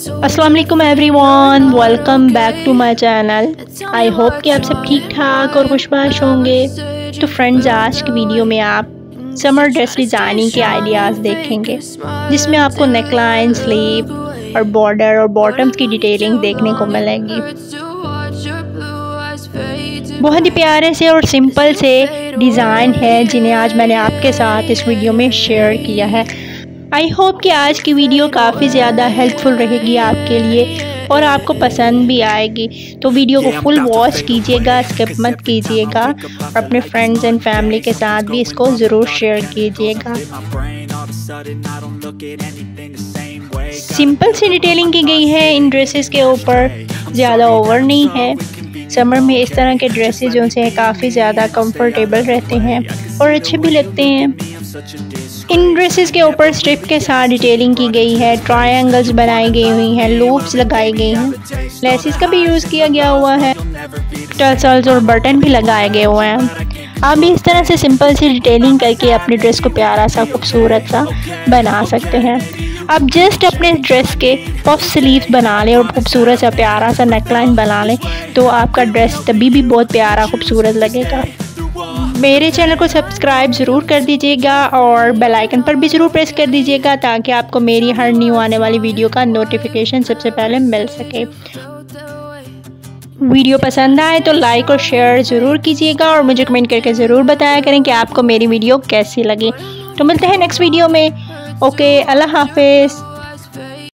अस्सलाम वालेकुम everyone welcome back to my channel I hope कि आप सब ठीक ठाक और खुशबाश होंगे। तो फ्रेंड्स आज की वीडियो में आप समर ड्रेस डिज़ाइनिंग के आइडियाज़ देखेंगे, जिसमें आपको नेकलाइन स्लीव और बॉर्डर और बॉटम्स की डिटेलिंग देखने को मिलेगी। बहुत ही प्यारे से और सिंपल से डिज़ाइन है, जिन्हें आज मैंने आपके साथ इस वीडियो में शेयर किया है। आई होप कि आज की वीडियो काफ़ी ज़्यादा हेल्पफुल रहेगी आपके लिए और आपको पसंद भी आएगी। तो वीडियो को फुल वॉच कीजिएगा स्किप मत कीजिएगा। और अपने फ्रेंड्स एंड फैमिली के साथ भी इसको ज़रूर शेयर कीजिएगा। सिंपल सी डिटेलिंग की गई है इन ड्रेसेस के ऊपर ज़्यादा ओवर नहीं है। समर में इस तरह के ड्रेसेस जो से काफ़ी ज़्यादा कंफर्टेबल रहते हैं और अच्छे भी लगते हैं। इन ड्रेसेस के ऊपर स्ट्रिप के साथ डिटेलिंग की गई है ट्रायंगल्स बनाई गई हुई हैं लूप्स लगाई गई हैं। लेसिस का भी यूज़ किया गया हुआ है। टर्सल्स और बटन भी लगाए गए हुए हैं। आप भी इस तरह से सिंपल सी डिटेलिंग करके अपने ड्रेस को प्यारा सा, खूबसूरत सा बना सकते हैं। आप जस्ट अपने ड्रेस के पफ स्लीव बना लें और खूबसूरत सा प्यारा सा नेकलाइन बना लें तो आपका ड्रेस तभी भी बहुत प्यारा, खूबसूरत लगेगा। मेरे चैनल को सब्सक्राइब ज़रूर कर दीजिएगा और बेल आइकन पर भी ज़रूर प्रेस कर दीजिएगा ताकि आपको मेरी हर न्यू आने वाली वीडियो का नोटिफिकेशन सबसे पहले मिल सके। वीडियो पसंद आए तो लाइक और शेयर ज़रूर कीजिएगा और मुझे कमेंट करके ज़रूर बताया करें कि आपको मेरी वीडियो कैसी लगी। तो मिलते हैं नेक्स्ट वीडियो में। ओके अल्लाह हाफिज़